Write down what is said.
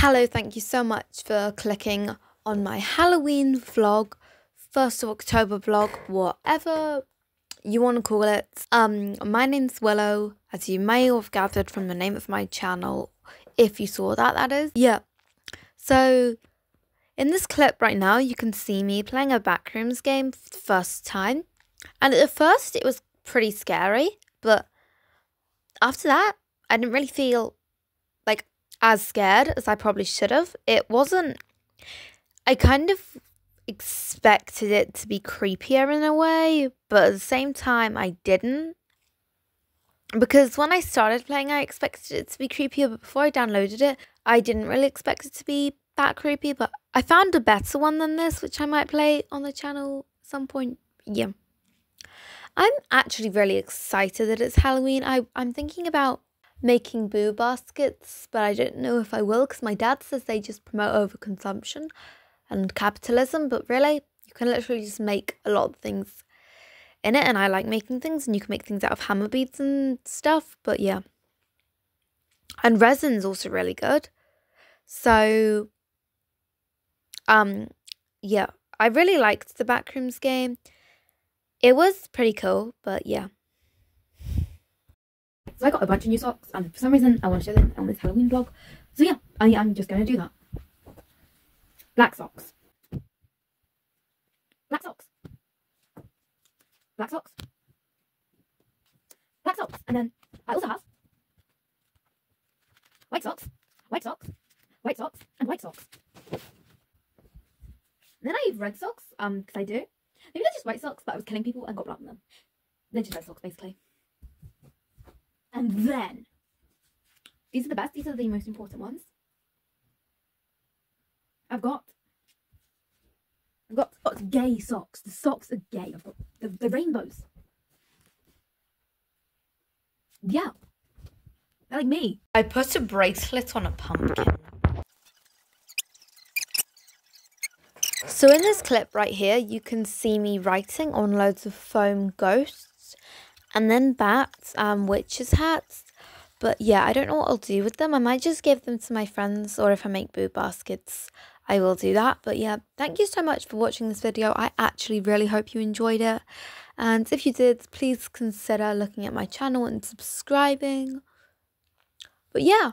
Hello, thank you so much for clicking on my Halloween vlog, 1st of October vlog, whatever you want to call it. Um, my name's Willow, as you may have gathered from the name of my channel, if you saw that, that is. Yeah. So, in this clip right now, you can see me playing a Backrooms game for the first time. And at first, it was pretty scary, but after that, I didn't really feel like as scared as I probably should have. It wasn't. I kind of expected it to be creepier in a way, but at the same time, I didn't. Because when I started playing, I expected it to be creepier, but before I downloaded it, I didn't really expect it to be that creepy. But I found a better one than this, which I might play on the channel some point. Yeah. I'm actually really excited that it's Halloween. I, I'm thinking about making boo baskets, but I don't know if I will because my dad says they just promote overconsumption and capitalism. But really, you can literally just make a lot of things in it, and I like making things, and you can make things out of Hama beads and stuff. But yeah, and resin's also really good. So, um, yeah, I really liked the Backrooms game. It was pretty cool, but yeah. So I got a bunch of new socks and for some reason I want to show them on this Halloween vlog. So yeah, I, I'm just going to do that. Black socks. Black socks. Black socks. Black socks. And then I also have white socks, white socks, white socks, and white socks. And then I have red socks, um, because I do. Maybe they're just white socks, but I was killing people and got blood on them. They're just red socks, basically. And then, these are the best, these are the most important ones. I've got, I've got, got gay socks. The socks are gay. I've got the, the rainbows. Yeah. They're like me. I put a bracelet on a pumpkin. So in this clip right here, you can see me writing on loads of foam ghosts and then bats and witches hats. But yeah, I don't know what I'll do with them. I might just give them to my friends or if I make boo baskets, I will do that. But yeah, thank you so much for watching this video. I actually really hope you enjoyed it. And if you did, please consider looking at my channel and subscribing. But yeah,